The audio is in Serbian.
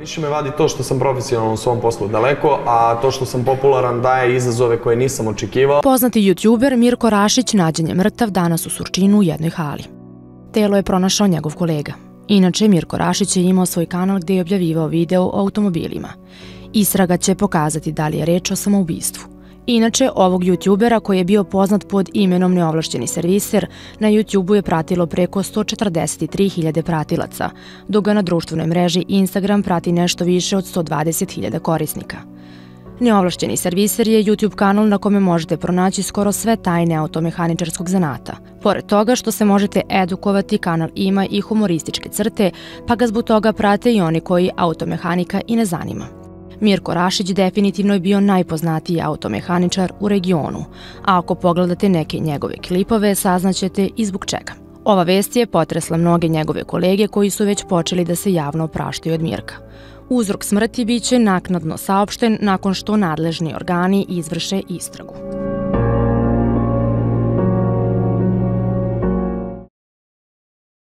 Više me vadi to što sam profesionalan u svom poslu daleko, a to što sam popularan daje izazove koje nisam očekivao. Poznati youtuber Mirko Rašić nađen je mrtav danas u Surčinu u jednoj hali. Telo je pronašao njegov kolega. Inače, Mirko Rašić je imao svoj kanal gde je objavivao video o automobilima. Istraga će pokazati da li je reč o samoubistvu. Inače, ovog youtubera koji je bio poznat pod imenom neovlašćeni serviser, na YouTubeu je pratilo preko 143.000 pratilaca, dok ga na društvenoj mreži Instagram prati nešto više od 120.000 korisnika. Neovlašćeni serviser je YouTube kanal na kome možete pronaći skoro sve tajne automehaničarskog zanata. Pored toga što se možete edukovati, kanal ima i humorističke crte, pa ga zbog toga prate i oni koji automehanika i ne zanima. Mirko Rašić definitivno je bio najpoznatiji automehaničar u regionu, a ako pogledate neke njegove klipove saznaćete i zbog čega. Ova vest je potresla mnoge njegove kolege koji su već počeli da se javno opraštaju od Mirka. Uzrok smrti biće naknadno saopšten nakon što nadležni organi izvrše istragu.